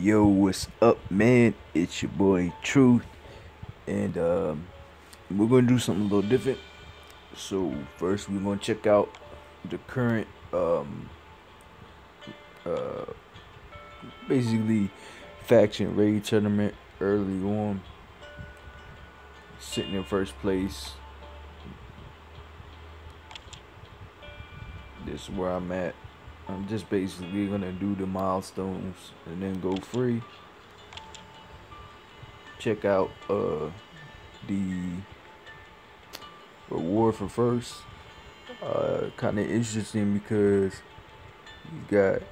Yo, what's up, man? It's your boy Truth, and um, we're gonna do something a little different. So first, we're gonna check out the current, um, uh, basically faction raid tournament early on. Sitting in first place. This is where I'm at. I'm just basically gonna do the milestones and then go free. Check out uh the reward for first. Uh kinda interesting because you got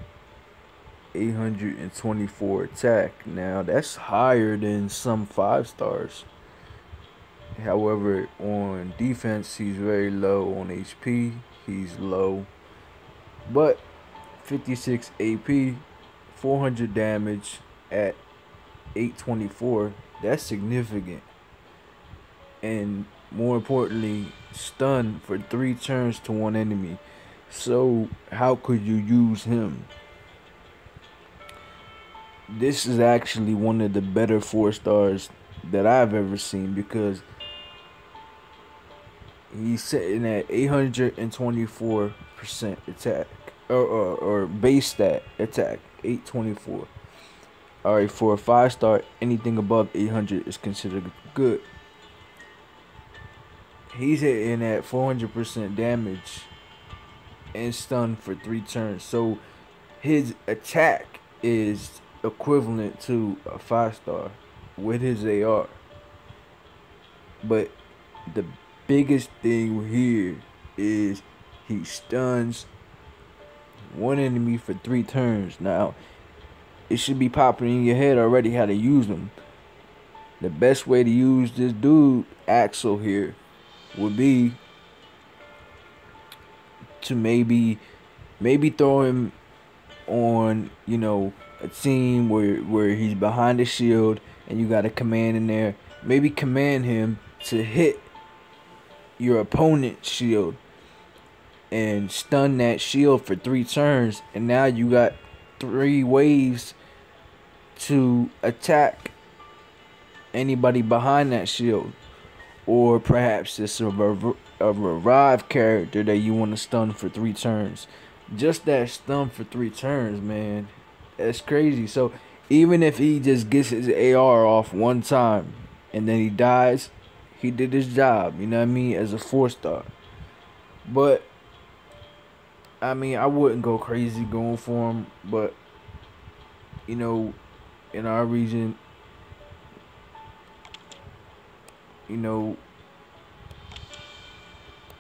824 attack. Now that's higher than some five stars. However, on defense, he's very low on HP. He's low. But 56 AP, 400 damage at 824. That's significant. And more importantly, stun for three turns to one enemy. So, how could you use him? This is actually one of the better four stars that I've ever seen because he's sitting at 824% attack or, or, or base stat attack 824. All right, for a five star, anything above 800 is considered good. He's hitting at 400% damage and stun for three turns. So his attack is equivalent to a five star with his AR. But the biggest thing here is he stuns one enemy for three turns. Now, it should be popping in your head already how to use them. The best way to use this dude, Axel here, would be to maybe maybe throw him on, you know, a team where where he's behind the shield and you got a command in there. Maybe command him to hit your opponent's shield and stun that shield for three turns, and now you got three waves to attack anybody behind that shield. Or perhaps it's a, rev- a revive character that you want to stun for three turns. Just that stun for three turns, man. That's crazy. So even if he just gets his AR off one time and then he dies, he did his job, you know what I mean, as a four star. But I mean, I wouldn't go crazy going for him, but you know, in our region, you know,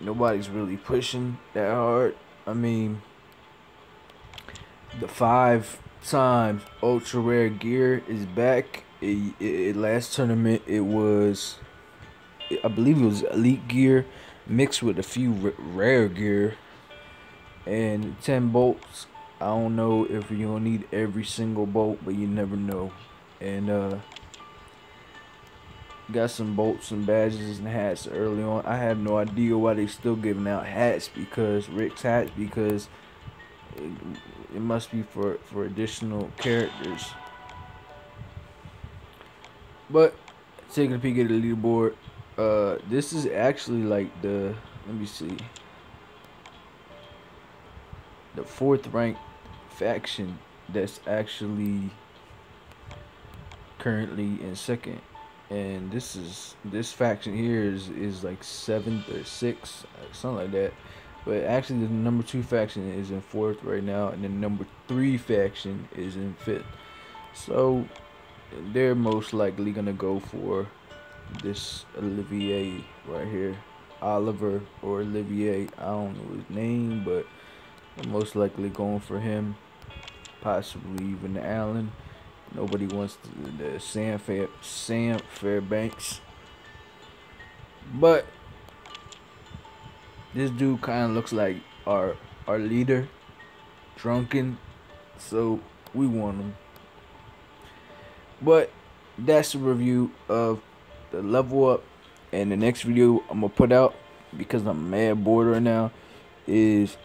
nobody's really pushing that hard. I mean, the five times ultra rare gear is back. It, it, it last tournament it was, I believe it was elite gear mixed with a few rare gear and 10 bolts i don't know if you're gonna need every single bolt but you never know. And uh got some bolts and badges and hats early on. I have no idea why they still giving out hats because rick's hats because it, it must be for for additional characters. But taking a peek at the leaderboard uh this is actually like the let me see fourth ranked faction that's actually currently in second. And this is this faction here is is like seventh or sixth something like that. But actually the number two faction is in fourth right now and the number three faction is in fifth. So they're most likely gonna go for this olivier right here. Oliver or olivier i don't know his name but most likely going for him. Possibly even Allen. Nobody wants the, the Sam Fair Sam Fairbanks. But this dude kind of looks like our our leader, drunken. So we want him. But that's a review of the level up. And the next video I'm gonna put out because I'm mad bored right now is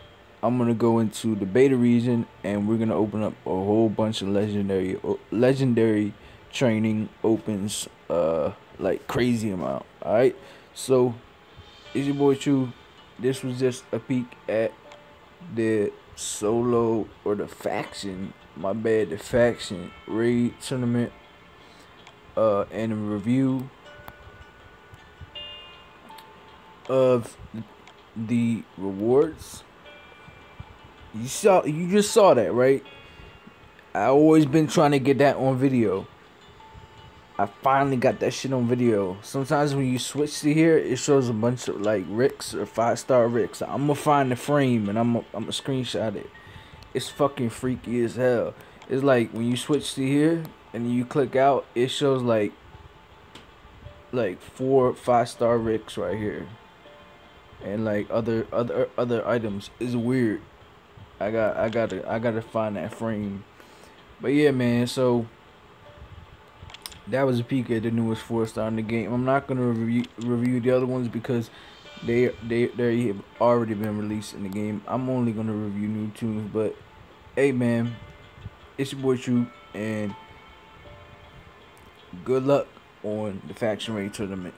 I'm gonna go into the beta region and we're gonna open up a whole bunch of legendary legendary training opens uh like crazy amount. Alright. So it's your boy True. This was just a peek at the solo or the faction my bad the faction raid tournament uh and a review of the rewards you saw you just saw that right i always been trying to get that on video i finally got that shit on video sometimes when you switch to here it shows a bunch of like ricks or five star ricks i'm gonna find the frame and i'm gonna, I'm gonna screenshot it it's fucking freaky as hell. It's like when you switch to here and you click out, it shows like like four five star ricks right here. And like other other other items is weird. I got I gotta I gotta find that frame. But yeah man, so that was a peek at the newest four star in the game. I'm not gonna review review the other ones because they they they have already been released in the game. I'm only gonna review new toons, but hey man, it's your boy True, and good luck on the faction raid tournament.